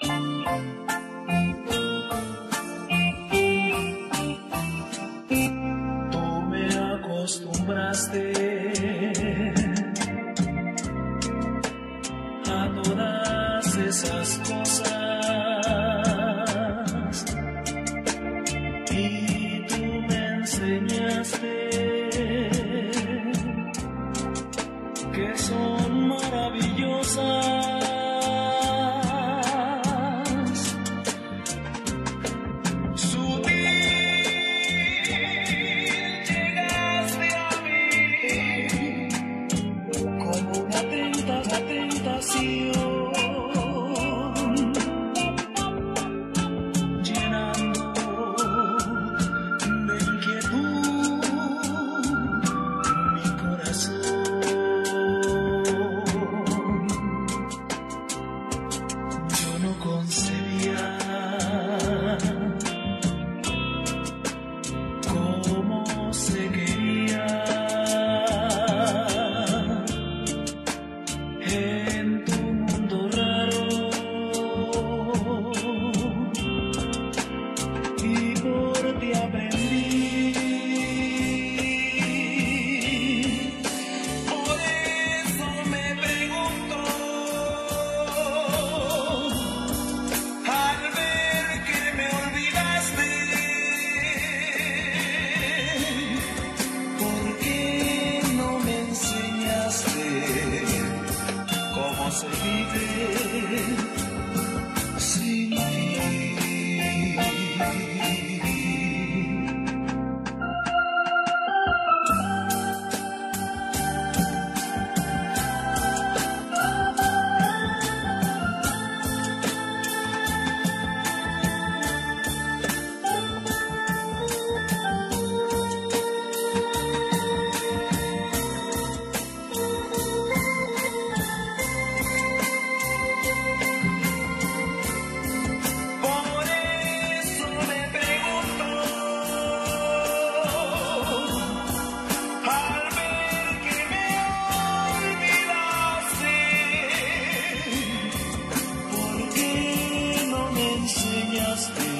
Tú me acostumbraste a todas esas cosas y tú me enseñaste. Llenando de inquietud, mi corazón, yo no consigo. possa viver. Assim minhas